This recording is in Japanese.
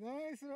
ナイス